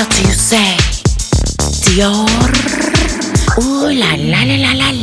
How do you say? Dior. Ooh la la la la la la.